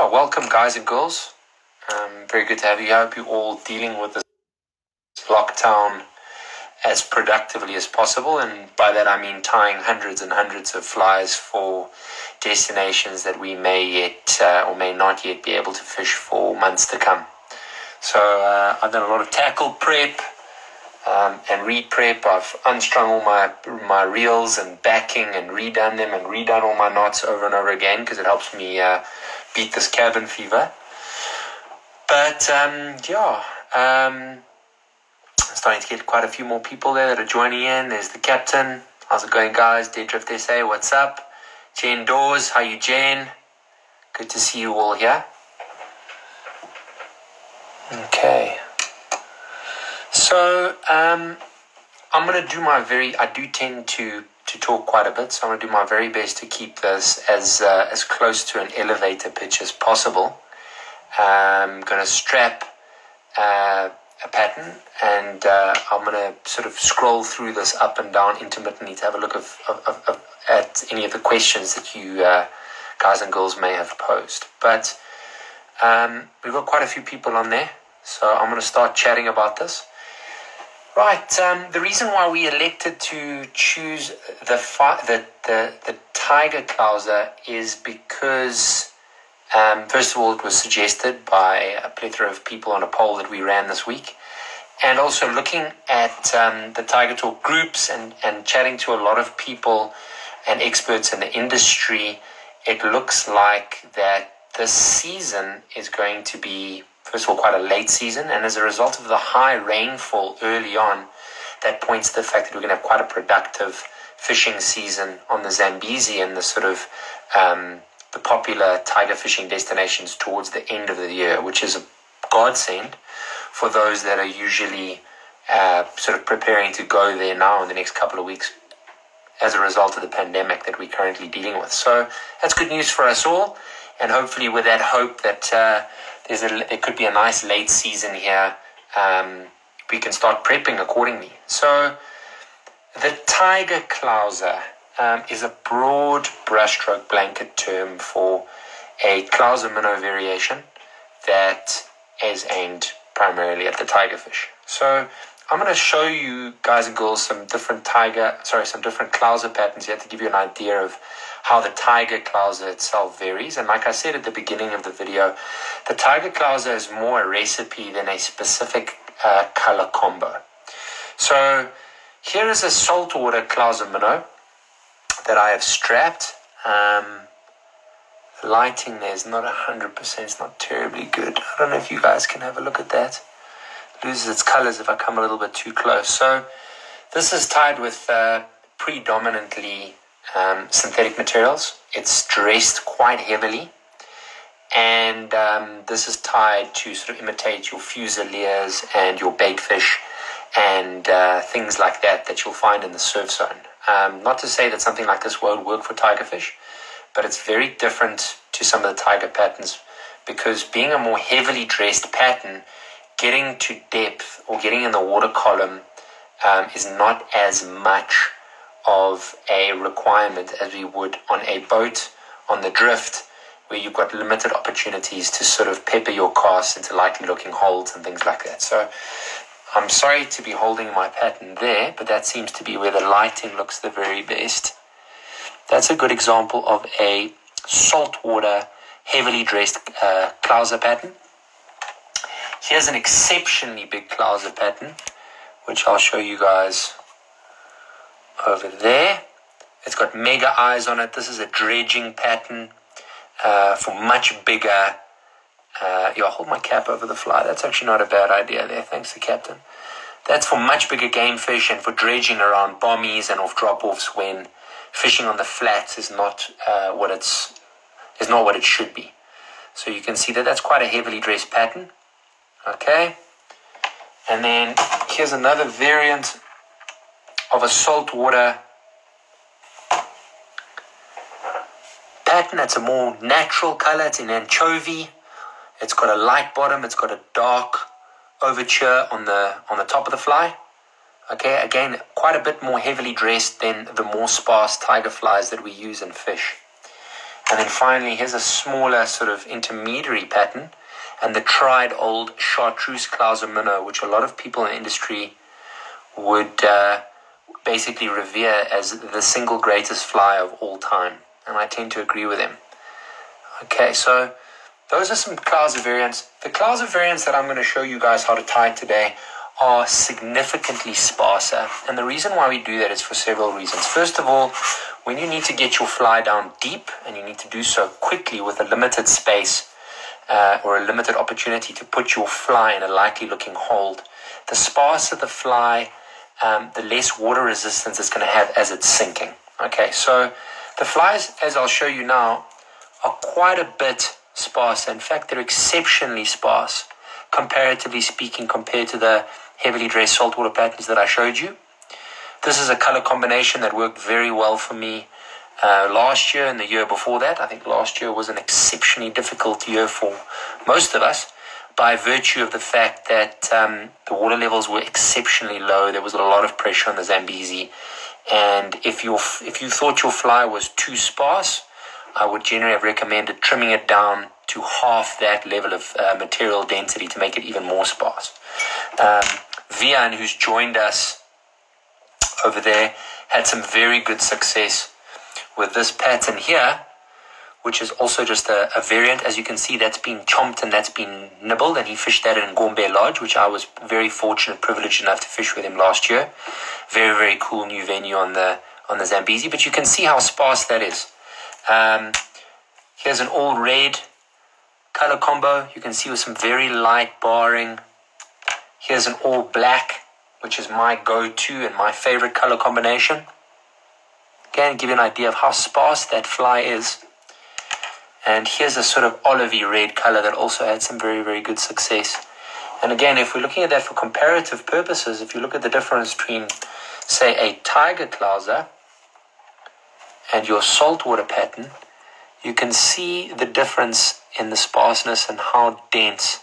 Oh, welcome, guys and girls. Um, very good to have you. I hope you're all dealing with this lockdown as productively as possible. And by that, I mean tying hundreds and hundreds of flies for destinations that we may yet uh, or may not yet be able to fish for months to come. So uh, I've done a lot of tackle prep um, and re-prep. I've unstrung all my my reels and backing and redone them and redone all my knots over and over again because it helps me uh, beat this cabin fever. But um, yeah, um, starting to get quite a few more people there that are joining in. There's the captain. How's it going, guys? Daydrift SA, what's up? Jane Dawes, how you, Jane? Good to see you all here. Okay. So um, I'm going to do my very. I do tend to to talk quite a bit, so I'm going to do my very best to keep this as uh, as close to an elevator pitch as possible. I'm going to strap uh, a pattern, and uh, I'm going to sort of scroll through this up and down intermittently to have a look of, of, of, at any of the questions that you uh, guys and girls may have posed. But um, we've got quite a few people on there, so I'm going to start chatting about this. Right. Um, the reason why we elected to choose the fi- the, the, the Tiger Clouser is because, um, first of all, it was suggested by a plethora of people on a poll that we ran this week. And also looking at um, the Tiger Talk groups and, and chatting to a lot of people and experts in the industry, it looks like that this season is going to be first of all, quite a late season. And as a result of the high rainfall early on, that points to the fact that we're going to have quite a productive fishing season on the Zambezi and the sort of um, the popular tiger fishing destinations towards the end of the year, which is a godsend for those that are usually uh, sort of preparing to go there now in the next couple of weeks as a result of the pandemic that we're currently dealing with. So that's good news for us all, and hopefully with that hope that uh, there's a, there could be a nice late season here. Um, we can start prepping accordingly. So, the Tiger Clouser um, is a broad brushstroke blanket term for a Clouser minnow variation that is aimed primarily at the tiger fish. So, I'm going to show you guys and girls some different tiger, sorry, some different Clouser patterns here to give you an idea of how the Tiger Clouser itself varies. And like I said at the beginning of the video, the Tiger Clouser is more a recipe than a specific uh, color combo. So here is a saltwater Clouser minnow that I have strapped. Um, the lighting there is not 100%, it's not terribly good. I don't know if you guys can have a look at that. It loses its colors if I come a little bit too close. So this is tied with uh, predominantly um, synthetic materials. It's dressed quite heavily, and um, this is tied to sort of imitate your fusiliers and your baitfish and uh, things like that that you'll find in the surf zone. Um, not to say that something like this won't work for tigerfish, but it's very different to some of the tiger patterns because being a more heavily dressed pattern, getting to depth or getting in the water column um, is not as much of a requirement as we would on a boat on the drift where you've got limited opportunities to sort of pepper your cast into likely looking holds and things like that. So I'm sorry to be holding my pattern there, but that seems to be where the lighting looks the very best. That's a good example of a saltwater, heavily dressed uh, Clouser pattern. Here's an exceptionally big Clouser pattern, which I'll show you guys over there. It's got mega eyes on it. This is a dredging pattern uh, for much bigger. Uh, yeah, I'll hold my cap over the fly. That's actually not a bad idea there. Thanks, the captain. That's for much bigger game fish and for dredging around bommies and off drop offs when fishing on the flats is not uh, what it's is not what it should be. So you can see that that's quite a heavily dressed pattern. Okay. And then here's another variant of a saltwater pattern. It's a more natural color. It's in anchovy. It's got a light bottom. It's got a dark overture on the on the top of the fly. Okay, again, quite a bit more heavily dressed than the more sparse tiger flies that we use in fish. And then finally, here's a smaller sort of intermediary pattern and the tried old chartreuse Clouser minnow, which a lot of people in the industry would uh, basically revere as the single greatest fly of all time. And I tend to agree with him. Okay, so those are some Clouser variants. The Clouser variants that I'm going to show you guys how to tie today are significantly sparser. And the reason why we do that is for several reasons. First of all, when you need to get your fly down deep and you need to do so quickly with a limited space uh, or a limited opportunity to put your fly in a likely looking hold, the sparser the fly, um, the less water resistance it's going to have as it's sinking. Okay, so the flies, as I'll show you now, are quite a bit sparse. In fact, they're exceptionally sparse, comparatively speaking, compared to the heavily dressed saltwater patterns that I showed you. This is a color combination that worked very well for me uh, last year and the year before that. I think last year was an exceptionally difficult year for most of us by virtue of the fact that um, the water levels were exceptionally low. There was a lot of pressure on the Zambezi. And if, you if you thought your fly was too sparse, I would generally have recommended trimming it down to half that level of uh, material density to make it even more sparse. Um, Vian, who's joined us over there, had some very good success with this pattern here, which is also just a, a, variant. As you can see, that's been chomped and that's been nibbled, and he fished that in Gombe Lodge, which I was very fortunate, privileged enough to fish with him last year. Very, very cool new venue on the on the Zambezi, but you can see how sparse that is. Um, here's an all red color combo. You can see with some very light barring. Here's an all black, which is my go-to and my favorite color combination. Again, give you an idea of how sparse that fly is. And here's a sort of olivey red color that also had some very, very good success. And again, if we're looking at that for comparative purposes, if you look at the difference between, say, a tiger clouser and your saltwater pattern, you can see the difference in the sparseness and how dense,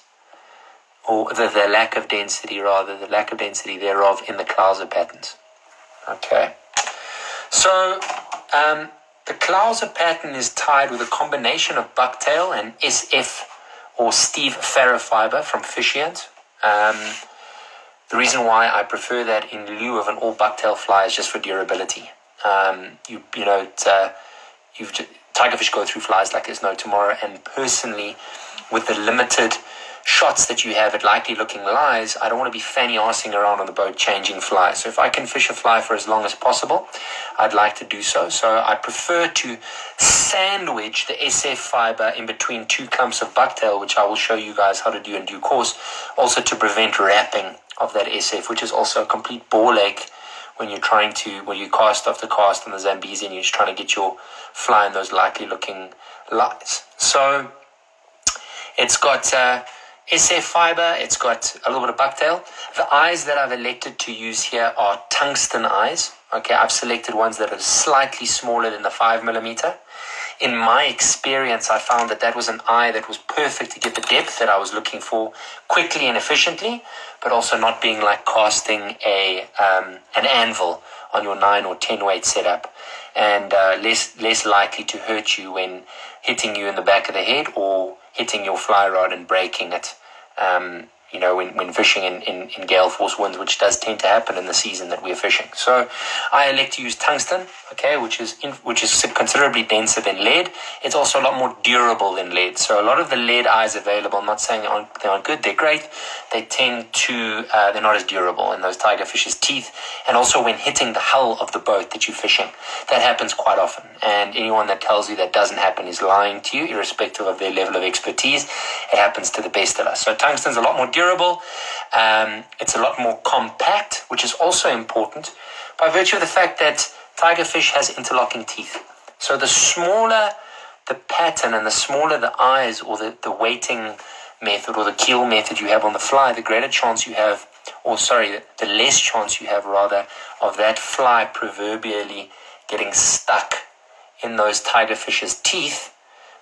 or the, the lack of density rather, the lack of density thereof in the clouser patterns. Okay. So, um, the clouser pattern is tied with a combination of bucktail and SF or Steve Farrar fiber from Fishient. Um, the reason why I prefer that in lieu of an all bucktail fly is just for durability. Um, you you know, uh, you've tigerfish go through flies like there's no tomorrow. And personally, with the limited shots that you have at likely looking lies, I don't want to be fanny arsing around on the boat changing flies. So if I can fish a fly for as long as possible, I'd like to do so. So I prefer to sandwich the SF fiber in between two clumps of bucktail, which I will show you guys how to do in due course, also to prevent wrapping of that SF, which is also a complete ball ache when you're trying to when you cast after cast on the Zambezi and you're just trying to get your fly in those likely looking lights. So it's got uh, SF fiber, it's got a little bit of bucktail. The eyes that I've elected to use here are tungsten eyes. Okay, I've selected ones that are slightly smaller than the 5 millimeter. In my experience, I found that that was an eye that was perfect to get the depth that I was looking for quickly and efficiently, but also not being like casting a um, an anvil on your 9 or 10 weight setup and uh, less less likely to hurt you when hitting you in the back of the head or hitting your fly rod and breaking it. Um, you know, when, when fishing in, in, in gale force winds, which does tend to happen in the season that we're fishing. So I elect to use tungsten, okay, which is in, which is considerably denser than lead. It's also a lot more durable than lead. So a lot of the lead eyes available, I'm not saying they aren't, they aren't good, they're great. They tend to, uh, they're not as durable in those tiger fish's teeth. And also when hitting the hull of the boat that you're fishing, that happens quite often. And anyone that tells you that doesn't happen is lying to you, irrespective of their level of expertise. It happens to the best of us. So tungsten's a lot more durable Um, it's a lot more compact, which is also important by virtue of the fact that tigerfish has interlocking teeth. So the smaller the pattern and the smaller the eyes or the, the weighting method or the keel method you have on the fly, the greater chance you have, or sorry, the less chance you have rather of that fly proverbially getting stuck in those tigerfish's teeth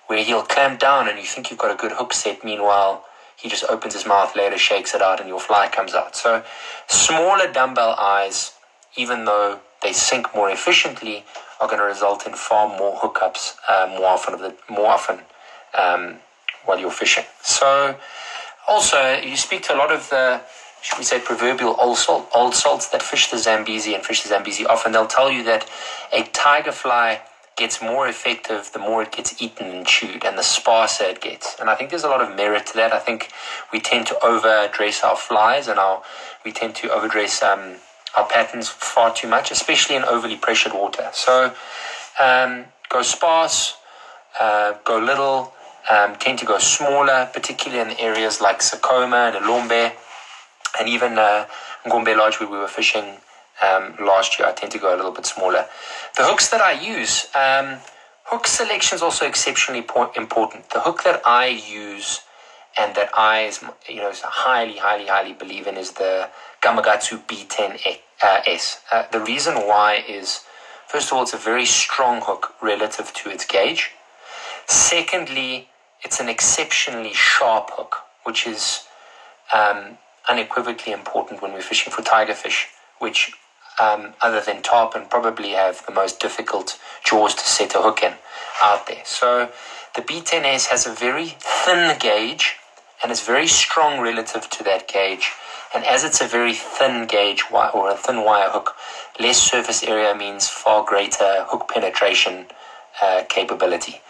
where he'll clamp down and you think you've got a good hook set. Meanwhile, he just opens his mouth later, shakes it out, and your fly comes out. So, smaller dumbbell eyes, even though they sink more efficiently are going to result in far more hookups uh, more often of the more often um, while you're fishing. So also you speak to a lot of the should we say proverbial old salt old salts that fish the Zambezi and fish the Zambezi often they'll tell you that a tiger fly gets more effective the more it gets eaten and chewed and the sparser it gets. And I think there's a lot of merit to that. I think we tend to overdress our flies and our we tend to overdress um, our patterns far too much, especially in overly pressured water. So um, go sparse, uh, go little, um, tend to go smaller, particularly in areas like Sakoma and Ilombe, and even uh, Ngombe Lodge where we were fishing um, last year. I tend to go a little bit smaller. The hooks that I use, um, hook selection is also exceptionally important. The hook that I use and that I, you know, highly, highly, highly believe in is the Gamakatsu B10S. Uh, the reason why is, first of all, it's a very strong hook relative to its gauge. Secondly, it's an exceptionally sharp hook, which is um, unequivocally important when we're fishing for tiger fish, which, um, other than tarpon, probably have the most difficult jaws to set a hook in out there. So the B10S has a very thin gauge and it's very strong relative to that gauge. And as it's a very thin gauge wire or a thin wire hook, less surface area means far greater hook penetration uh, capability.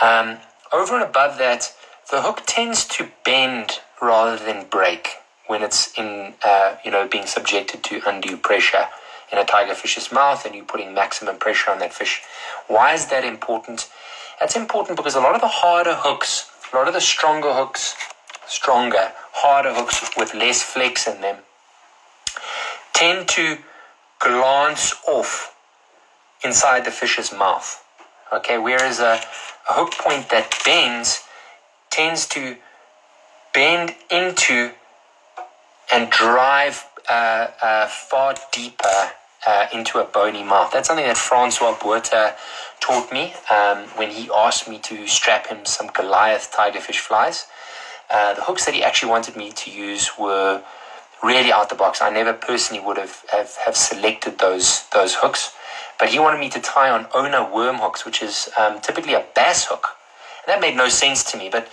Um, over and above that, the hook tends to bend rather than break when it's in, uh, you know, being subjected to undue pressure in a tiger fish's mouth and you're putting maximum pressure on that fish. Why is that important? That's important because a lot of the harder hooks, a lot of the stronger hooks, stronger, harder hooks with less flex in them, tend to glance off inside the fish's mouth. Okay, whereas a, a hook point that bends tends to bend into and drive uh, uh, far deeper uh, into a bony mouth. That's something that Francois Botha taught me um, when he asked me to strap him some Goliath tigerfish flies. Uh, the hooks that he actually wanted me to use were really out the box. I never personally would have, have, have selected those those hooks, but he wanted me to tie on Owner worm hooks, which is um, typically a bass hook. And that made no sense to me. But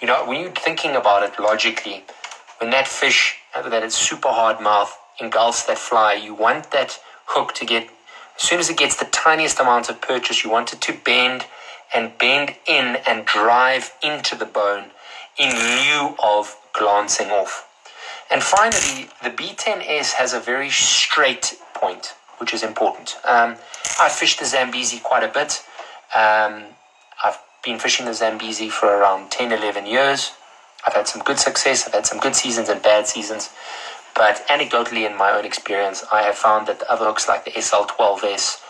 you know, when you're thinking about it logically, when that fish that its super hard mouth engulfs that fly, you want that hook to get as soon as it gets the tiniest amount of purchase, you want it to bend and bend in and drive into the bone in lieu of glancing off. And finally, the B10S has a very straight point, which is important. Um, I fished the Zambezi quite a bit. Um, I've been fishing the Zambezi for around 10, 11 years. I've had some good success, I've had some good seasons and bad seasons. But anecdotally, in my own experience, I have found that the other hooks like the SL12S,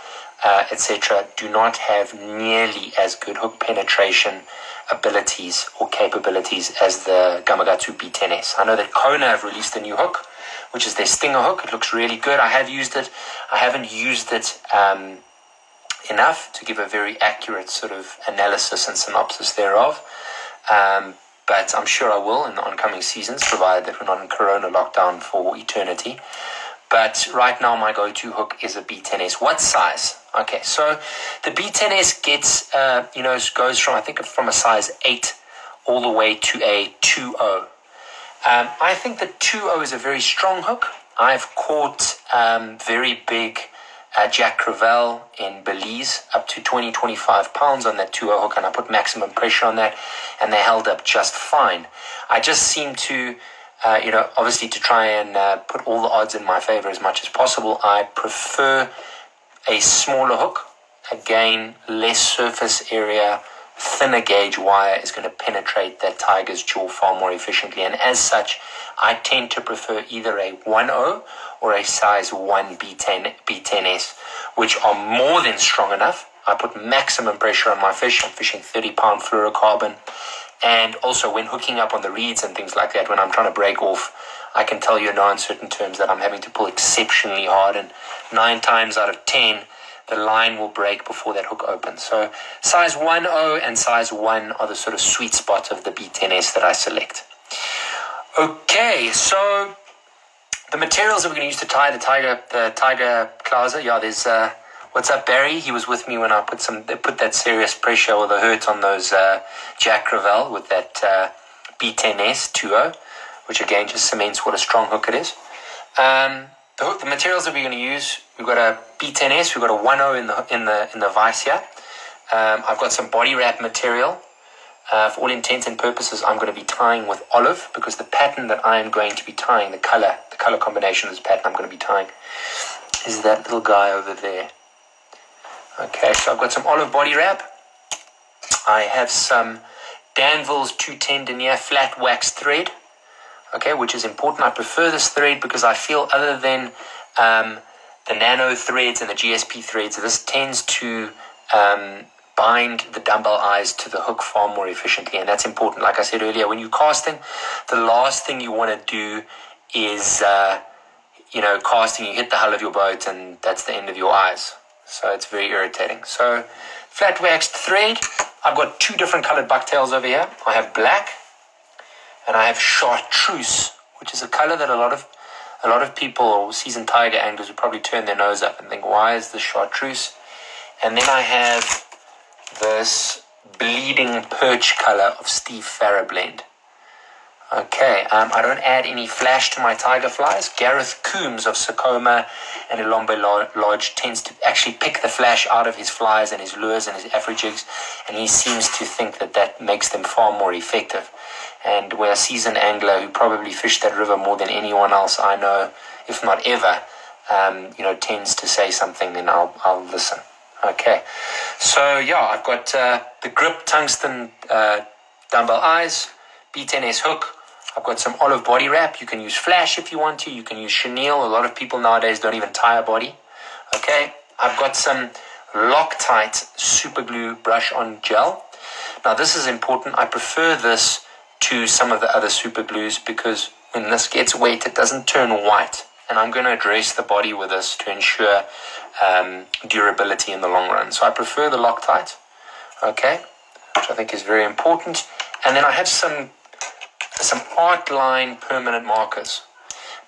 uh, etc., do not have nearly as good hook penetration abilities or capabilities as the Gamakatsu B10S. I know that Kona have released a new hook, which is their stinger hook. It looks really good. I have used it. I haven't used it um, enough to give a very accurate sort of analysis and synopsis thereof. Um, but I'm sure I will in the oncoming seasons, provided that we're not in Corona lockdown for eternity. But right now, my go-to hook is a B10S. What size? Okay, so the B10S gets, uh, you know, goes from I think from a size eight all the way to a 2.0. Um, I think the 2.0 is a very strong hook. I've caught um, very big uh, Jack Crevalle in Belize up to 20, 25 pounds on that 2.0 hook, and I put maximum pressure on that, and they held up just fine. I just seem to uh, you know, obviously to try and uh, put all the odds in my favor as much as possible, I prefer a smaller hook. Again, less surface area, thinner gauge wire is going to penetrate that tiger's jaw far more efficiently. And as such, I tend to prefer either a 1.0 or a size 1 B10, B10S, which are more than strong enough. I put maximum pressure on my fish. I'm fishing 30 pound fluorocarbon and also, when hooking up on the reeds and things like that, when I'm trying to break off, I can tell you in no uncertain terms that I'm having to pull exceptionally hard. And nine times out of ten, the line will break before that hook opens. So, size 1.0 and size 1 are the sort of sweet spot of the B10S that I select. Okay, so the materials that we're going to use to tie the tiger, the tiger clouser, yeah, there's, uh, what's up, Barry? He was with me when I put some, put that serious pressure or the hurt on those uh, Jack Crevalle with that uh, B10S 2.0, which again just cements what a strong hook it is. Um, the, hook, the materials that we're going to use, we've got a B10S, we've got a 1.0 in the in the in the vise here. Um, I've got some body wrap material. Uh, for all intents and purposes, I'm going to be tying with olive because the pattern that I am going to be tying, the color, the color combination of this pattern I'm going to be tying, is that little guy over there. Okay, so I've got some olive body wrap. I have some Danville's 210 denier flat wax thread, okay, which is important. I prefer this thread because I feel other than um, the nano threads and the GSP threads, this tends to um, bind the dumbbell eyes to the hook far more efficiently. And that's important. Like I said earlier, when you're casting, the last thing you want to do is, uh, you know, casting, you hit the hull of your boat and that's the end of your eyes. So it's very irritating. So flat waxed thread. I've got two different colored bucktails over here. I have black and I have chartreuse, which is a color that a lot of a lot of people or seasoned tiger anglers would probably turn their nose up and think, why is this chartreuse? And then I have this bleeding perch color of Steve Farrar blend. Okay, um, I don't add any flash to my tiger flies. Gareth Coombs of Sakoma and Ilombe Lodge tends to actually pick the flash out of his flies and his lures and his Afrojigs, and he seems to think that that makes them far more effective. And we're a seasoned angler who probably fished that river more than anyone else I know, if not ever, um, you know, tends to say something, and I'll, I'll listen. Okay, so yeah, I've got uh, the grip tungsten uh, dumbbell eyes, B10S hook. I've got some olive body wrap. You can use flash if you want to. You can use chenille. A lot of people nowadays don't even tie a body. Okay, I've got some Loctite super glue brush on gel. Now this is important. I prefer this to some of the other super glues because when this gets wet, it doesn't turn white. And I'm going to address the body with this to ensure um, durability in the long run. So I prefer the Loctite, okay, which I think is very important. And then I have some some Artline permanent markers.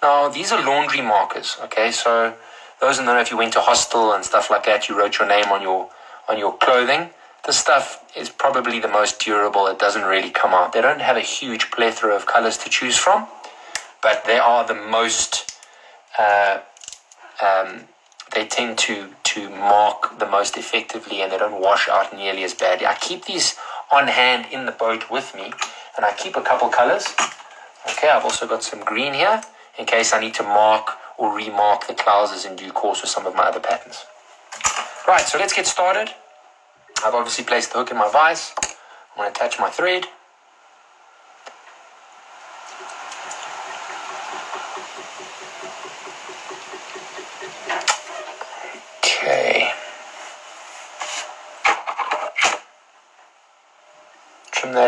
Now these are laundry markers, okay. So those in the know if you went to hostel and stuff like that, you wrote your name on your on your clothing. This stuff is probably the most durable. It doesn't really come out. They don't have a huge plethora of colors to choose from, but they are the most uh, um, they tend to to mark the most effectively and they don't wash out nearly as badly. I keep these on hand in the boat with me and I keep a couple colors. Okay, I've also got some green here in case I need to mark or remark the Clousers in due course with some of my other patterns. Right, so let's get started. I've obviously placed the hook in my vise. I'm going to attach my thread.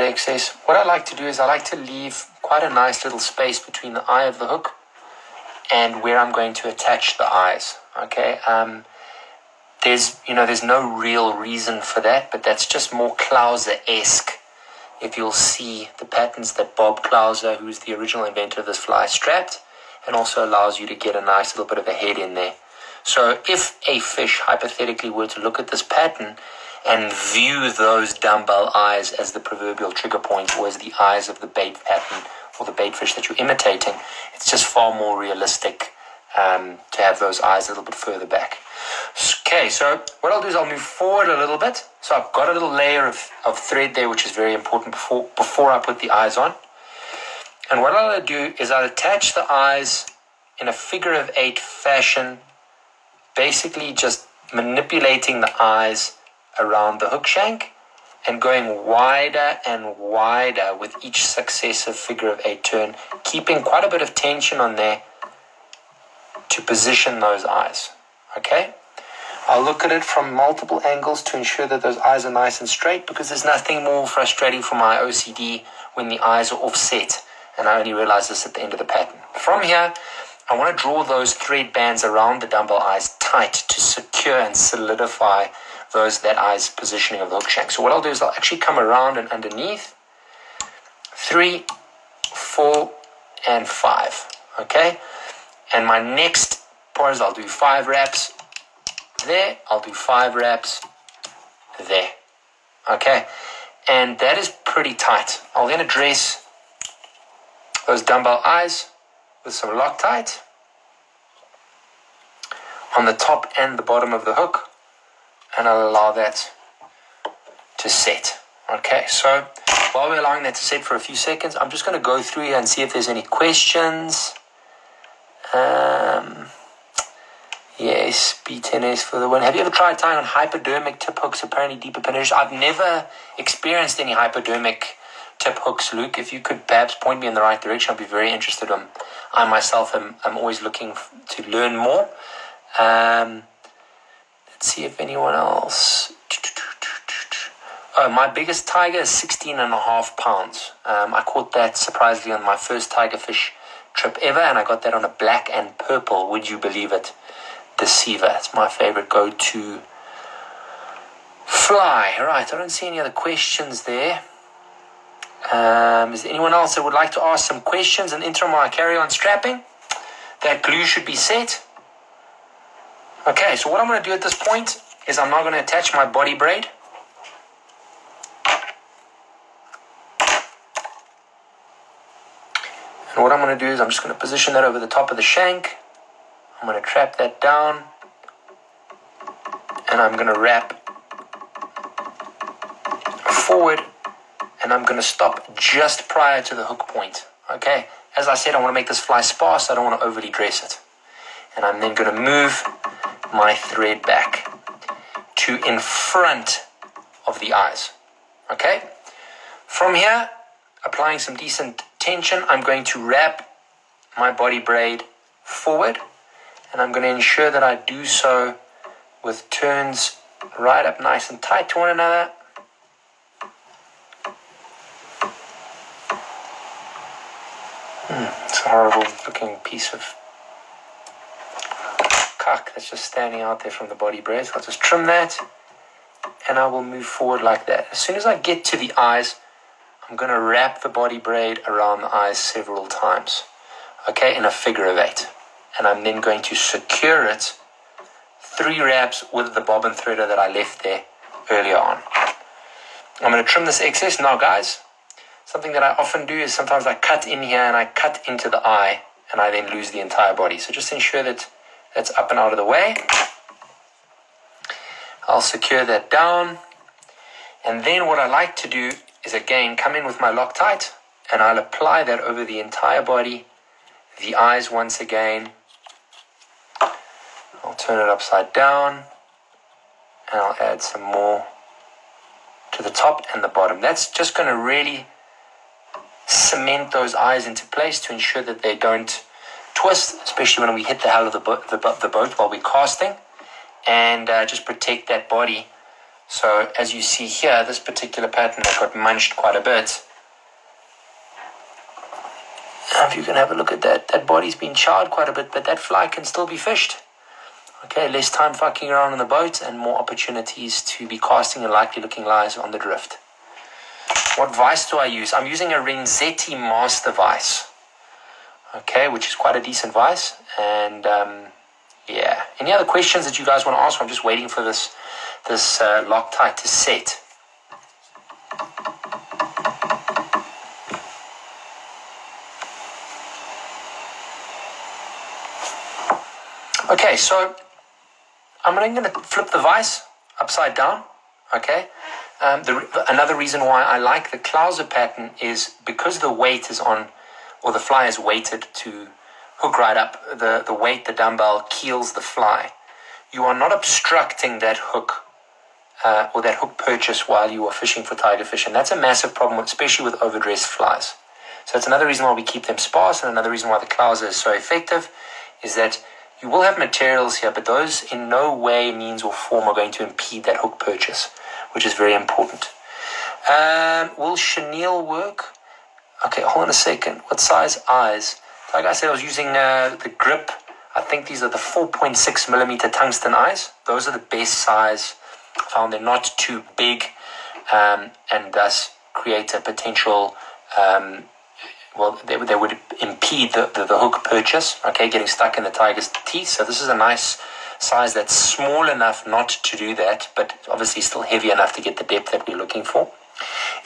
Excess. What I like to do is I like to leave quite a nice little space between the eye of the hook and where I'm going to attach the eyes. Okay. Um, there's you know there's no real reason for that, but that's just more Clouser esque. If you'll see the patterns that Bob Clouser, who's the original inventor of this fly, strapped, and also allows you to get a nice little bit of a head in there. So if a fish hypothetically were to look at this pattern and view those dumbbell eyes as the proverbial trigger point or as the eyes of the bait pattern or the bait fish that you're imitating. It's just far more realistic um, to have those eyes a little bit further back. Okay, so what I'll do is I'll move forward a little bit. So I've got a little layer of, of thread there, which is very important before, before I put the eyes on. And what I'll do is I'll attach the eyes in a figure of eight fashion, basically just manipulating the eyes around the hook shank and going wider and wider with each successive figure of eight turn, keeping quite a bit of tension on there to position those eyes. Okay? I'll look at it from multiple angles to ensure that those eyes are nice and straight because there's nothing more frustrating for my OCD when the eyes are offset and I only realize this at the end of the pattern. From here, I want to draw those thread bands around the dumbbell eyes tight to secure and solidify those that eye's positioning of the hook shank. So what I'll do is I'll actually come around and underneath. Three, four, and five. Okay? And my next part is I'll do five reps there. I'll do five reps there. Okay. And that is pretty tight. I'll then address those dumbbell eyes with some Loctite on the top and the bottom of the hook. And allow that to set. Okay, so while we're allowing that to set for a few seconds, I'm just going to go through here and see if there's any questions. Um, yes, B10S for the win. Have you ever tried tying on hypodermic tip hooks, apparently deeper penetration? I've never experienced any hypodermic tip hooks, Luke. If you could perhaps point me in the right direction, I'd be very interested. Um, I myself am I'm always looking to learn more. Um, see if anyone else. Oh, my biggest tiger is 16 and a half pounds. Um, I caught that surprisingly on my first tiger fish trip ever, and I got that on a black and purple, would you believe it, deceiver. It's my favorite go to fly. Right, I don't see any other questions there. Um, is there anyone else that would like to ask some questions and interim while I carry on strapping? That glue should be set. Okay, so what I'm to do at this point is I'm not going to attach my body braid. And what I'm going to do is I'm just going to position that over the top of the shank. I'm to trap that down. And I'm going to wrap forward. And I'm going to stop just prior to the hook point. Okay, as I said, I want to make this fly sparse. I don't want to overly dress it. And I'm then going to move my thread back to in front of the eyes. Okay? From here, applying some decent tension, I'm going to wrap my body braid forward and I'm going to ensure that I do so with turns right up nice and tight to one another. Hmm, it's a horrible looking piece of cuck that's just standing out there from the body braid. So I'll just trim that and I will move forward like that. As soon as I get to the eyes, I'm going to wrap the body braid around the eyes several times, okay, in a figure of eight. And I'm then going to secure it three wraps with the bobbin threader that I left there earlier on. I'm going to trim this excess. Now, guys, something that I often do is sometimes I cut in here and I cut into the eye and I then lose the entire body. So just ensure that that's up and out of the way. I'll secure that down. And then what I like to do is again come in with my Loctite and I'll apply that over the entire body, the eyes once again. I'll turn it upside down and I'll add some more to the top and the bottom. That's just going to really cement those eyes into place to ensure that they don't twist, especially when we hit the hull of the, the, the boat while we're casting, and uh, just protect that body so as you see here, this particular pattern has got munched quite a bit. If you can have a look at that, that body's been charred quite a bit, but that fly can still be fished. Okay, less time fucking around on the boat and more opportunities to be casting and likely looking lies on the drift. What vice do I use? I'm using a Renzetti Master Vice. Okay, which is quite a decent vice. And um, yeah, any other questions that you guys want to ask? I'm just waiting for this this uh, Loctite to set. Okay, so I'm going to flip the vise upside down. Okay, um, the, another reason why I like the Clouser pattern is because the weight is on, or the fly is weighted to hook right up. The the weight, the dumbbell keels the fly. You are not obstructing that hook uh, or that hook purchase while you are fishing for tiger fish. And that's a massive problem, especially with overdressed flies. So that's another reason why we keep them sparse, and another reason why the Clouser is so effective is that you will have materials here, but those in no way, means, or form are going to impede that hook purchase, which is very important. Um, will chenille work? Okay, hold on a second. What size eyes? Like I said, I was using uh, the grip. I think these are the 4.6 millimeter tungsten eyes. Those are the best size found they're not too big um, and thus create a potential um, well, they, they would impede the, the, the hook purchase, okay, getting stuck in the tiger's teeth. So this is a nice size that's small enough not to do that, but obviously still heavy enough to get the depth that we're looking for.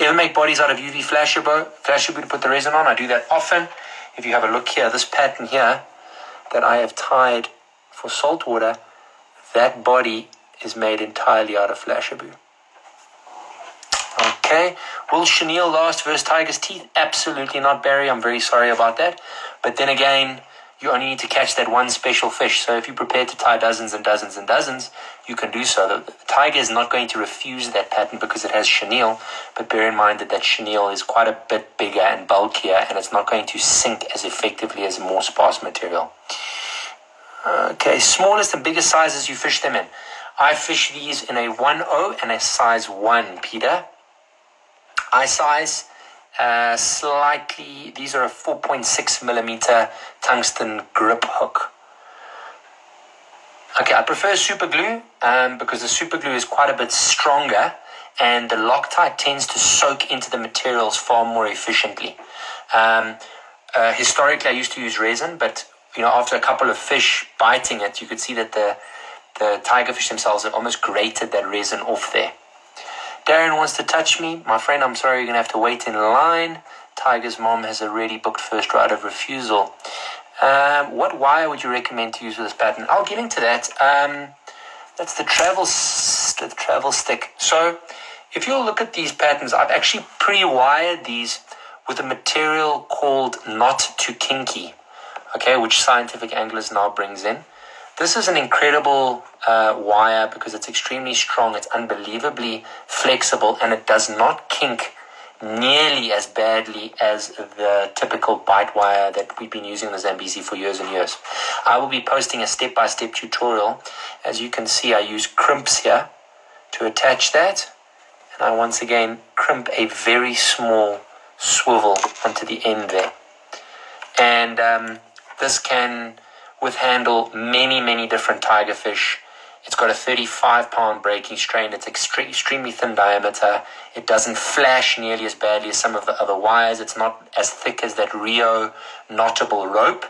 It'll make bodies out of UV Flashabou, Flashabou to put the resin on. I do that often. If you have a look here, this pattern here that I have tied for saltwater, that body is made entirely out of Flashabou. Okay, will chenille last versus tiger's teeth? Absolutely not, Barry. I'm very sorry about that. But then again, you only need to catch that one special fish. So if you're prepared to tie dozens and dozens and dozens, you can do so. The, the tiger is not going to refuse that pattern because it has chenille, but bear in mind that that chenille is quite a bit bigger and bulkier, and it's not going to sink as effectively as more sparse material. Okay, smallest and biggest sizes you fish them in. I fish these in a 1.0 and a size 1, Peter. I size, uh, slightly, these are a 4.6 millimeter tungsten grip hook. Okay, I prefer super glue um, because the super glue is quite a bit stronger and the Loctite tends to soak into the materials far more efficiently. Um, uh, historically, I used to use resin, but you know, after a couple of fish biting it, you could see that the the tigerfish themselves have almost grated that resin off there. Darren wants to touch me. My friend, I'm sorry, you're going to have to wait in line. Tiger's mom has already booked first right of refusal. Um, what wire would you recommend to use with this pattern? I'll get into that. Um, that's the travel, the travel stick. So if you look at these patterns, I've actually pre-wired these with a material called Not Too Kinky, okay, which Scientific Anglers now brings in. This is an incredible uh, wire because it's extremely strong, it's unbelievably flexible, and it does not kink nearly as badly as the typical bite wire that we've been using in the Zambezi for years and years. I will be posting a step by step tutorial. As you can see, I use crimps here to attach that, and I once again crimp a very small swivel onto the end there. And um, this can with handle many, many different tiger fish. It's got a 35 pound breaking strain. It's extre- extremely thin diameter. It doesn't flash nearly as badly as some of the other wires. It's not as thick as that Rio knottable rope.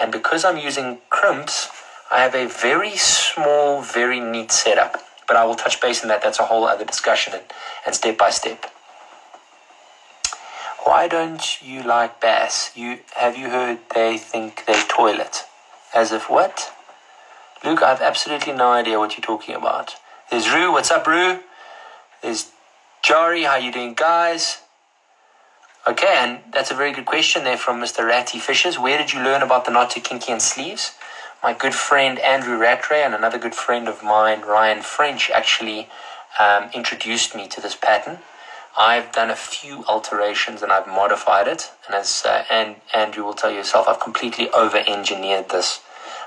And because I'm using crimps, I have a very small, very neat setup. But I will touch base on that. That's a whole other discussion and, and step by step. Why don't you like bass? You have you heard they think they toilet? As if what? Luke, I have absolutely no idea what you're talking about. There's Rue, what's up, Rue? There's Jari, how you doing, guys? Okay, and that's a very good question there from Mr. Ratty Fishers. Where did you learn about the not too kinky and sleeves? My good friend Andrew Rattray and another good friend of mine, Ryan French, actually um, introduced me to this pattern. I've done a few alterations and I've modified it. And as uh, and Andrew will tell you yourself, I've completely over-engineered this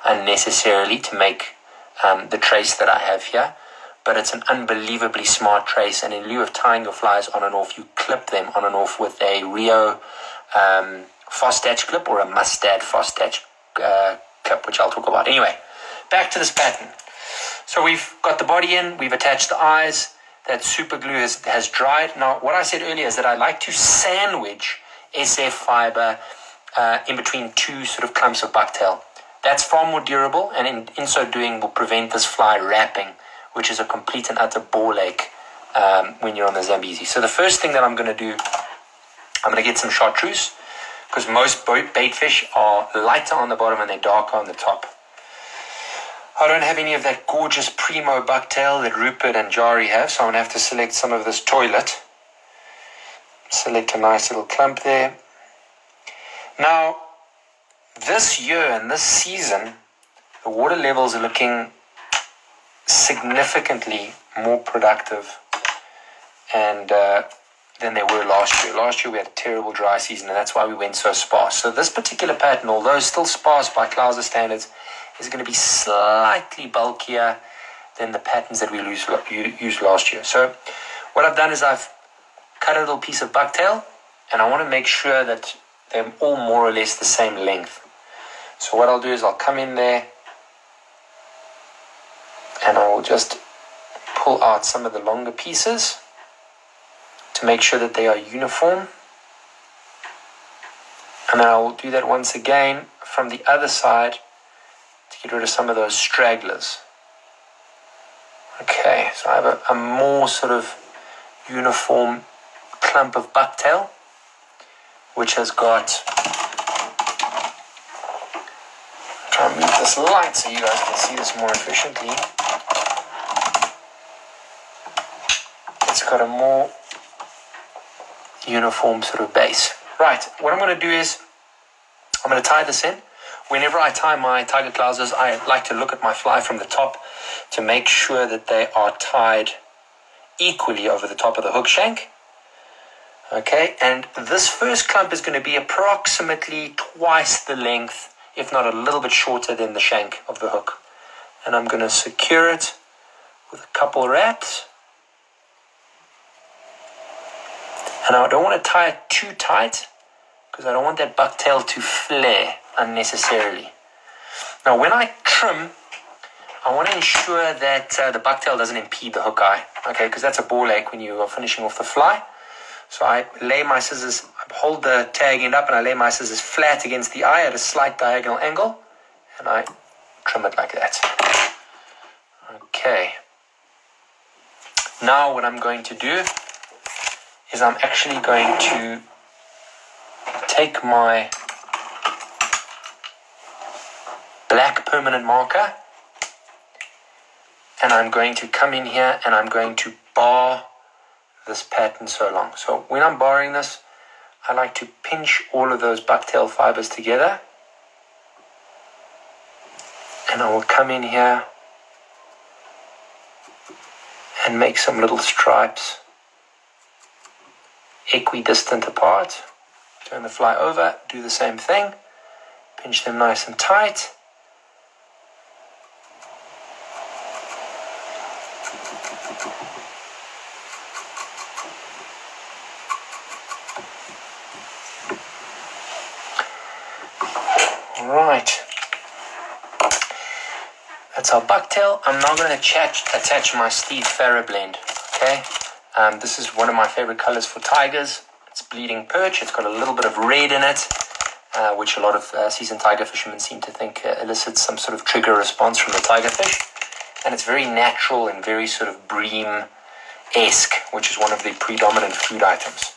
unnecessarily to make um, the trace that I have here. But it's an unbelievably smart trace, and in lieu of tying your flies on and off, you clip them on and off with a Rio um, Fastach clip or a Mustad Fastach uh, clip, which I'll talk about. Anyway, back to this pattern. So we've got the body in, we've attached the eyes, that super glue has, has dried. Now, what I said earlier is that I like to sandwich SF fiber uh, in between two sort of clumps of bucktail. That's far more durable, and in, in so doing, will prevent this fly wrapping, which is a complete and utter ball ache um, when you're on the Zambezi. So, the first thing that I'm going to do, I'm going to get some chartreuse because most bait fish are lighter on the bottom and they're darker on the top. I don't have any of that gorgeous primo bucktail that Rupert and Jari have, so I'm going to have to select some of this toilet. Select a nice little clump there. Now, this year and this season, the water levels are looking significantly more productive and uh, than they were last year. Last year we had a terrible dry season, and that's why we went so sparse. So this particular pattern, although still sparse by Clouser standards, is going to be slightly bulkier than the patterns that we used last year. So what I've done is I've cut a little piece of bucktail and I want to make sure that they're all more or less the same length. So what I'll do is I'll come in there and I will just pull out some of the longer pieces to make sure that they are uniform. And then I will do that once again from the other side get rid of some of those stragglers. Okay, so I have a, a more sort of uniform clump of bucktail, which has got. Try and move this light so you guys can see this more efficiently. It's got a more uniform sort of base. Right, what I'm going to do is I'm going to tie this in. Whenever I tie my tiger Clousers, I like to look at my fly from the top to make sure that they are tied equally over the top of the hook shank. Okay, and this first clump is going to be approximately twice the length, if not a little bit shorter than the shank of the hook. And I'm going to secure it with a couple wraps. And I don't want to tie it too tight because I don't want that bucktail to flare unnecessarily. Now, when I trim, I want to ensure that uh, the bucktail doesn't impede the hook eye, okay, because that's a ball ache when you are finishing off the fly. So I lay my scissors, I hold the tag end up and I lay my scissors flat against the eye at a slight diagonal angle and I trim it like that. Okay. Now what I'm going to do is I'm actually going to take my black permanent marker and I'm going to come in here and I'm going to bar this pattern so long. So when I'm barring this, I like to pinch all of those bucktail fibers together and I will come in here and make some little stripes equidistant apart. Turn the fly over, do the same thing, pinch them nice and tight. Right. That's our bucktail. I'm now going to attach, attach my Steve Farrar blend. Okay. Um, this is one of my favorite colors for tigers. It's bleeding perch. It's got a little bit of red in it, uh, which a lot of uh, seasoned tiger fishermen seem to think uh, elicits some sort of trigger response from the tiger fish. And it's very natural and very sort of bream esque, which is one of the predominant food items.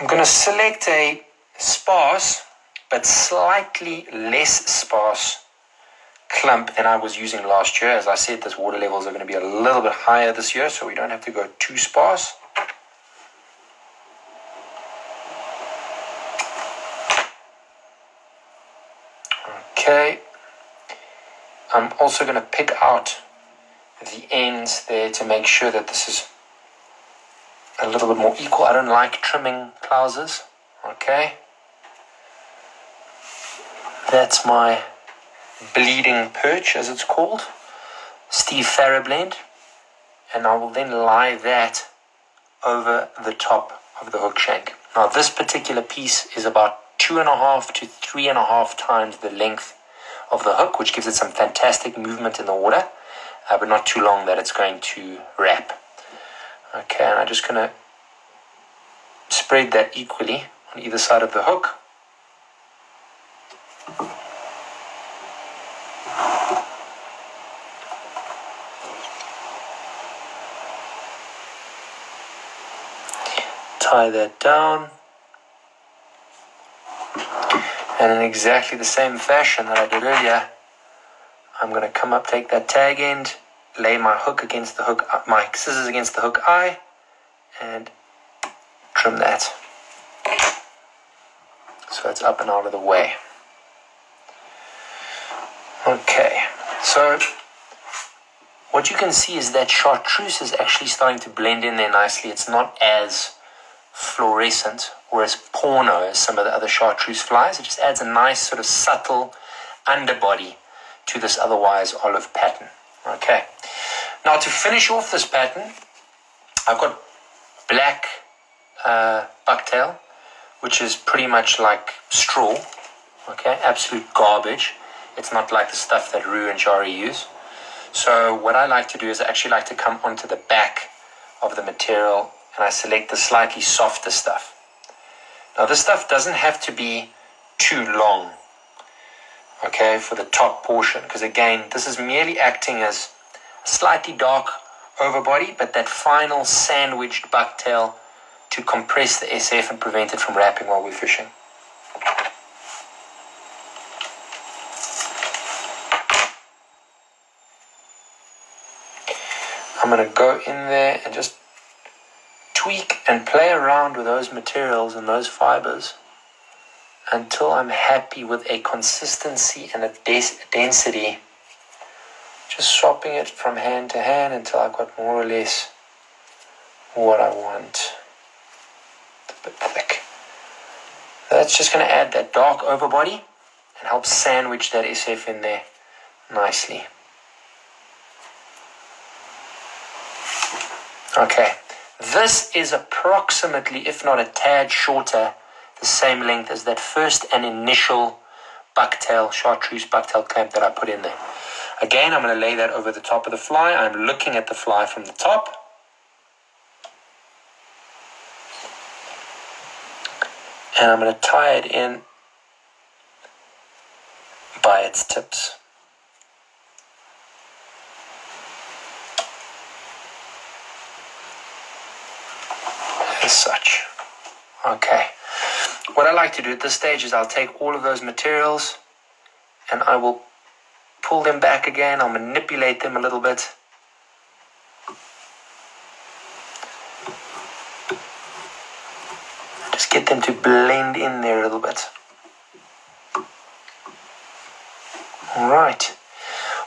I'm going to select a sparse but slightly less sparse clump than I was using last year. As I said, this water levels are going to be a little bit higher this year, so we don't have to go too sparse. Okay. I'm also going to pick out the ends there to make sure that this is a little bit more equal. I don't like trimming Clousers. Okay. That's my bleeding perch, as it's called, Steve Farrar blend, and I will then lie that over the top of the hook shank. Now, this particular piece is about two and a half to three and a half times the length of the hook, which gives it some fantastic movement in the water, uh, but not too long that it's going to wrap. Okay, and I'm just going to spread that equally on either side of the hook. Tie that down. And in exactly the same fashion that I did earlier, I'm going to come up, take that tag end, lay my hook against the hook, uh, my scissors against the hook eye, and trim that. So that's up and out of the way. Okay, so what you can see is that chartreuse is actually starting to blend in there nicely. It's not as fluorescent whereas porno some of the other chartreuse flies. It just adds a nice sort of subtle underbody to this otherwise olive pattern. Okay, now to finish off this pattern, I've got black uh, bucktail, which is pretty much like straw. Okay, absolute garbage. It's not like the stuff that Roo and Jari use. So what I like to do is I actually like to come onto the back of the material and I select the slightly softer stuff. Now this stuff doesn't have to be too long, okay, for the top portion, because again, this is merely acting as a slightly dark overbody, but that final sandwiched bucktail to compress the SF and prevent it from wrapping while we're fishing. I'm going to go in there and just tweak and play around with those materials and those fibers until I'm happy with a consistency and a density. Just swapping it from hand to hand until I've got more or less what I want. It's a bit thick. That's just going to add that dark overbody and help sandwich that SF in there nicely. Okay, this is approximately, if not a tad shorter, the same length as that first and initial bucktail, chartreuse bucktail clamp that I put in there. Again, I'm going to lay that over the top of the fly. I'm looking at the fly from the top. And I'm going to tie it in by its tips. As such. Okay. What I like to do at this stage is I'll take all of those materials and I will pull them back again. I'll manipulate them a little bit. Just get them to blend in there a little bit. Alright.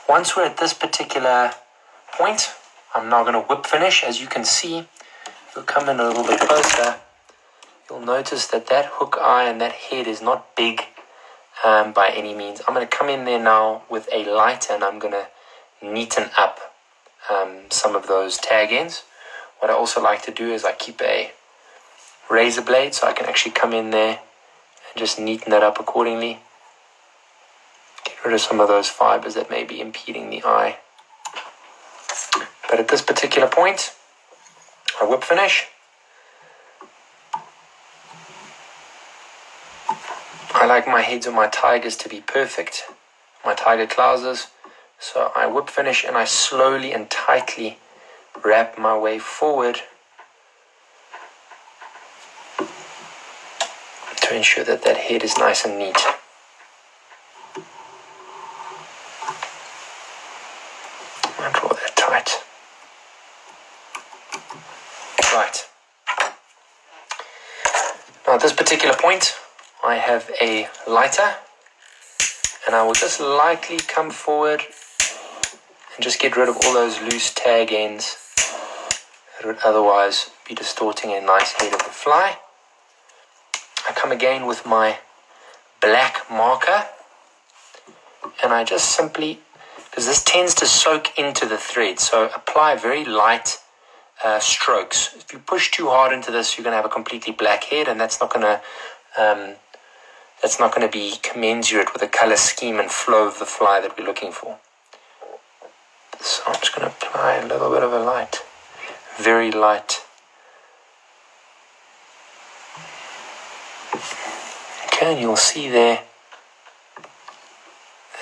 Once we're at this particular point, I'm now going to whip finish. As you can see, you'll come in a little bit closer, you'll notice that that hook eye and that head is not big um, by any means. I'm going to come in there now with a lighter and I'm going to neaten up um, some of those tag ends. What I also like to do is I keep a razor blade so I can actually come in there and just neaten that up accordingly. Get rid of some of those fibers that may be impeding the eye. But at this particular point, I whip finish. I like my heads of my tigers to be perfect, my tiger Clousers. So I whip finish and I slowly and tightly wrap my way forward to ensure that that head is nice and neat. At this particular point, I have a lighter and I will just lightly come forward and just get rid of all those loose tag ends that would otherwise be distorting a nice head of the fly. I come again with my black marker and I just simply, because this tends to soak into the thread, so apply very light uh, strokes. If you push too hard into this, you're going to have a completely black head, and that's not going to um, that's not going to be commensurate with the color scheme and flow of the fly that we're looking for. So I'm just going to apply a little bit of a light, very light. Okay, and you'll see there,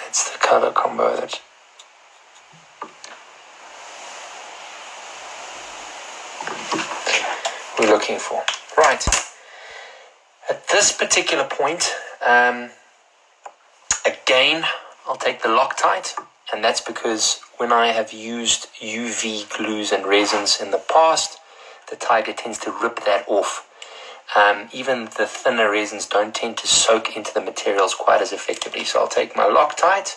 that's the color combo that we're looking for. Right. At this particular point, um, again, I'll take the Loctite, and that's because when I have used UV glues and resins in the past, the tiger tends to rip that off. Um, even the thinner resins don't tend to soak into the materials quite as effectively. So I'll take my Loctite,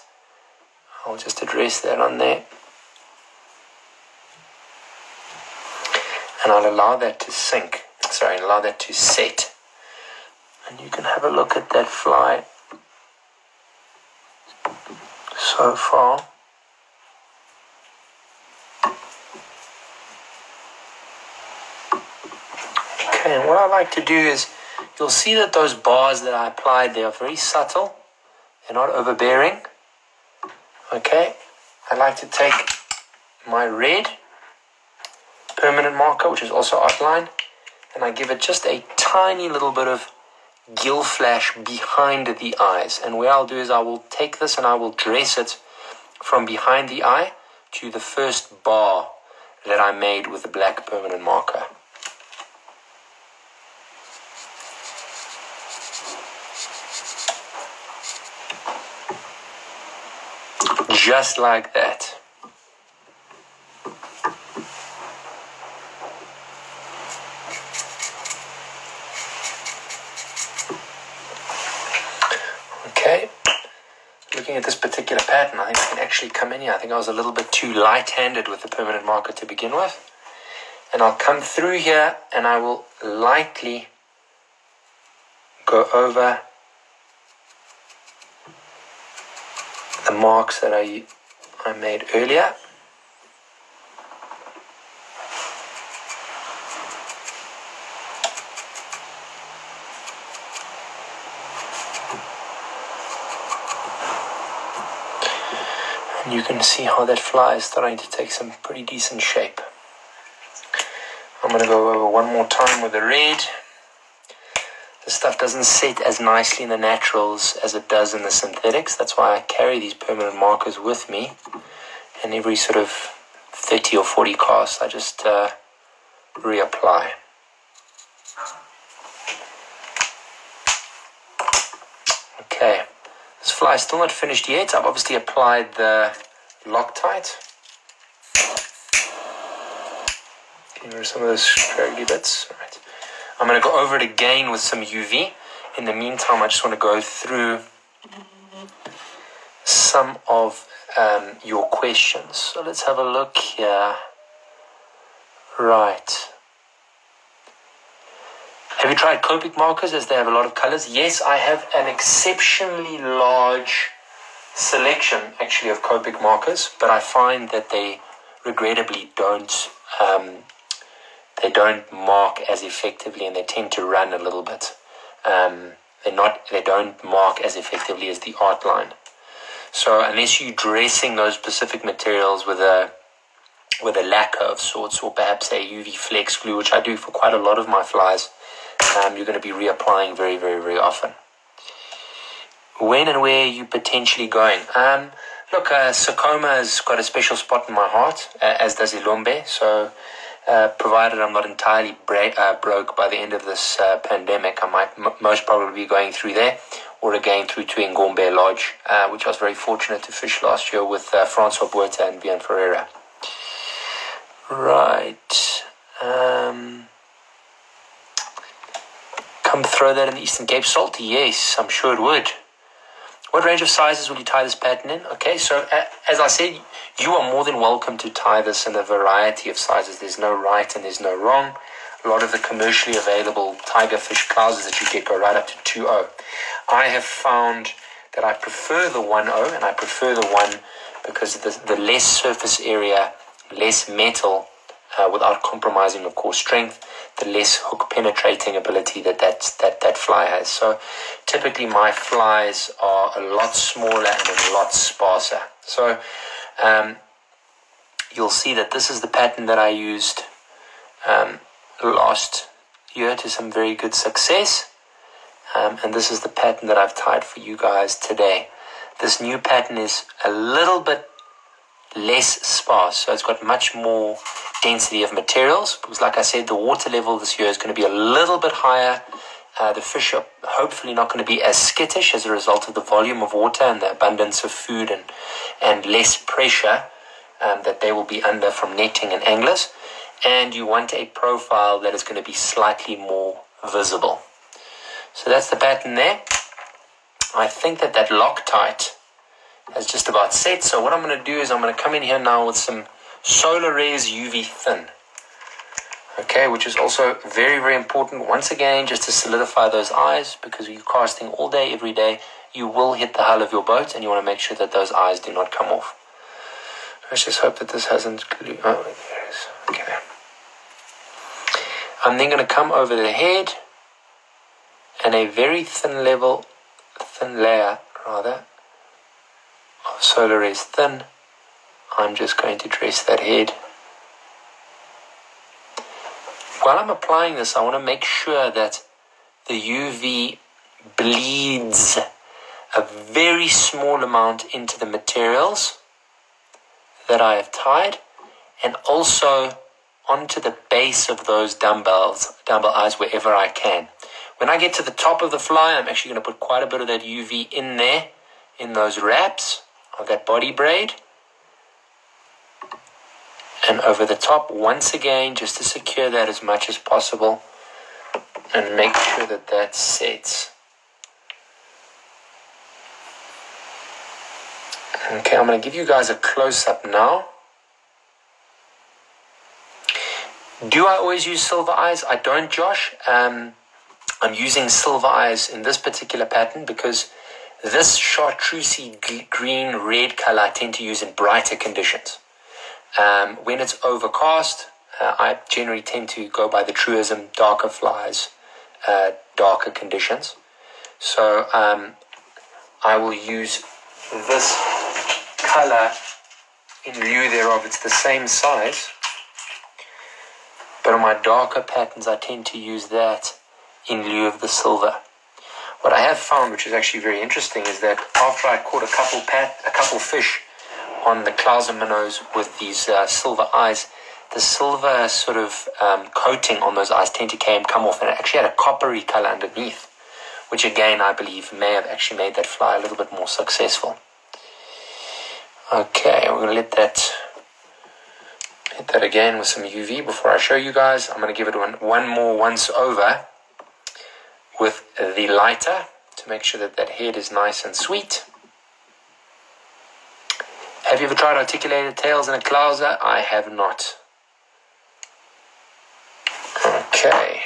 I'll just address that on there. And I'll allow that to sink. Sorry, allow that to set. And you can have a look at that fly so far. Okay, and what I like to do is you'll see that those bars that I applied there are very subtle. They're not overbearing. Okay, I like to take my red permanent marker, which is also outlined, and I give it just a tiny little bit of gill flash behind the eyes. And what I'll do is I will take this and I will dress it from behind the eye to the first bar that I made with the black permanent marker. Just like that. Okay, looking at this particular pattern, I think I can I think I was a little bit too light-handed with the permanent marker to begin with. And I'll come through here and I will lightly go over the marks that I, I made earlier. You can see how that fly is starting to take some pretty decent shape. I'm going to go over one more time with the red. The stuff doesn't set as nicely in the naturals as it does in the synthetics. That's why I carry these permanent markers with me. And every sort of 30 or 40 casts, I just uh, reapply. Okay. This fly is still not finished yet. I've obviously applied the Loctite. Rid of some of those scraggly bits. All right. I'm going to go over it again with some UV. In the meantime, I just want to go through some of um, your questions. So let's have a look here. Right. Have you tried Copic markers as they have a lot of colors? Yes, I have an exceptionally large selection actually of Copic markers, but I find that they regrettably don't um, they don't mark as effectively and they tend to run a little bit. Um, they're not they don't mark as effectively as the Artline. So unless you're dressing those specific materials with a with a lacquer of sorts or perhaps a UV flex glue, which I do for quite a lot of my flies, um, you're going to be reapplying very, very, very often. When and where are you potentially going? Um, look, uh, Sakoma has got a special spot in my heart, uh, as does Ilombe. So, uh, provided I'm not entirely bra- uh, broke by the end of this uh, pandemic, I might m- most probably be going through there or again through to Ngombe Lodge, uh, which I was very fortunate to fish last year with Francois Buerta and Vian Ferreira. Right. Um, come throw that in the Eastern Cape Salty? Yes, I'm sure it would. What range of sizes will you tie this pattern in? Okay, so as I said, you are more than welcome to tie this in a variety of sizes. There's no right and there's no wrong. A lot of the commercially available tiger fish that you get go right up to 2.0. I have found that I prefer the 1.0 and I prefer the 1 because the, the less surface area, less metal, uh, without compromising, of course, strength, the less hook penetrating ability that that, that that fly has. So typically my flies are a lot smaller and a lot sparser. So um, you'll see that this is the pattern that I used um, last year to some very good success. Um, and this is the pattern that I've tied for you guys today. This new pattern is a little bit less sparse, so it's got much more density of materials because, like I said, the water level this year is going to be a little bit higher. Uh, the fish are hopefully not going to be as skittish as a result of the volume of water and the abundance of food and, and less pressure um, that they will be under from netting and anglers. And you want a profile that is going to be slightly more visible. So that's the pattern there. I think that that Loctite has just about set. So what I'm going to do is I'm going to come in here now with some Solarez UV Thin. Okay, which is also very, very important. Once again, just to solidify those eyes, because you're casting all day, every day, you will hit the hull of your boat, and you want to make sure that those eyes do not come off. Let's just hope that this hasn't. Oh, there it is. Okay. I'm then going to come over the head and a very thin level, thin layer rather, of is Thin I'm just going to dress that head. While I'm applying this, I want to make sure that the UV bleeds a very small amount into the materials that I have tied and also onto the base of those dumbbells, dumbbell eyes wherever I can. When I get to the top of the fly, I'm actually going to put quite a bit of that UV in there, in those wraps of that body braid. And over the top, once again, just to secure that as much as possible and make sure that that sets. Okay, I'm going to give you guys a close-up now. Do I always use silver eyes? I don't, Josh. Um, I'm using silver eyes in this particular pattern because this chartreusey green red color I tend to use in brighter conditions. Um, when it's overcast, uh, I generally tend to go by the truism darker flies, uh, darker conditions. So um, I will use this color in lieu thereof. It's the same size, but on my darker patterns, I tend to use that in lieu of the silver. What I have found, which is actually very interesting, is that after I caught a couple pat, a couple fish on the Clouser minnows with these uh, silver eyes, the silver sort of um, coating on those eyes tend to come off, and it actually had a coppery color underneath, which again I believe may have actually made that fly a little bit more successful. Okay, we're going to let that hit that again with some UV before I show you guys. I'm going to give it one, one more once over with the lighter to make sure that that head is nice and sweet. Have you ever tried articulated tails in a Clouser? I have not. Okay.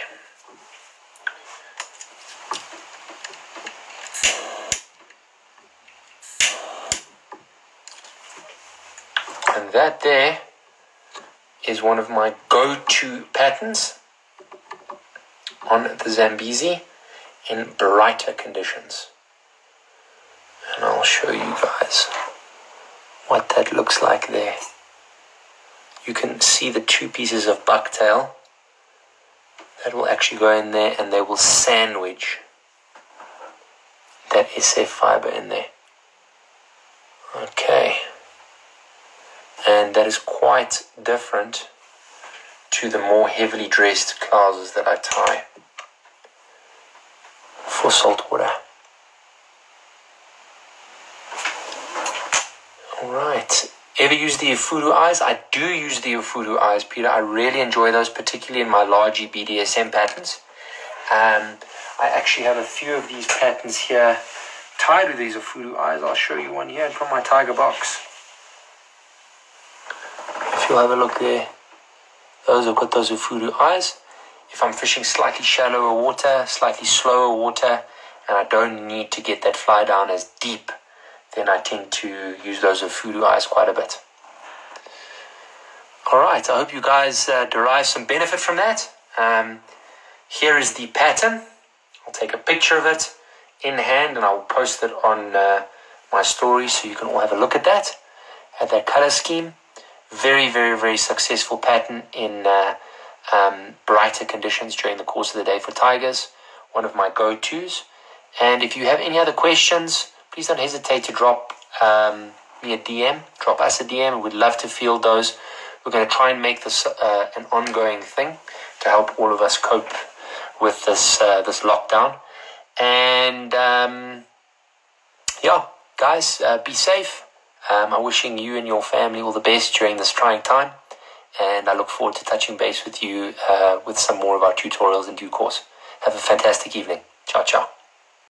And that there is one of my go-to patterns on the Zambezi in brighter conditions. And I'll show you guys what that looks like there. You can see the two pieces of bucktail that will actually go in there and they will sandwich that SF fiber in there. Okay. And that is quite different to the more heavily dressed Clousers that I tie for salt water. Alright. Ever use the Ufudu eyes? I do use the Ufudu eyes, Peter. I really enjoy those, particularly in my large BDSM patterns. Um, I actually have a few of these patterns here tied with these Ufudu eyes. I'll show you one here from my tiger box. If you'll have a look there, those have got those Ufudu eyes if I'm fishing slightly shallower water, slightly slower water, and I don't need to get that fly down as deep, then I tend to use those Ufudu eyes quite a bit. Alright, I hope you guys uh, derive some benefit from that. Um, here is the pattern. I'll take a picture of it in hand and I'll post it on uh, my story so you can all have a look at that, at that color scheme. Very, very, very successful pattern in uh, um, brighter conditions during the course of the day for tigers, one of my go tos. And if you have any other questions, please don't hesitate to drop um, me a DM, drop us a DM. We'd love to field those. We're going to try and make this uh, an ongoing thing to help all of us cope with this uh, this lockdown. And um, yeah, guys, uh, be safe. Um, I'm wishing you and your family all the best during this trying time and I look forward to touching base with you uh, with some more of our tutorials in due course. Have a fantastic evening. Ciao, ciao.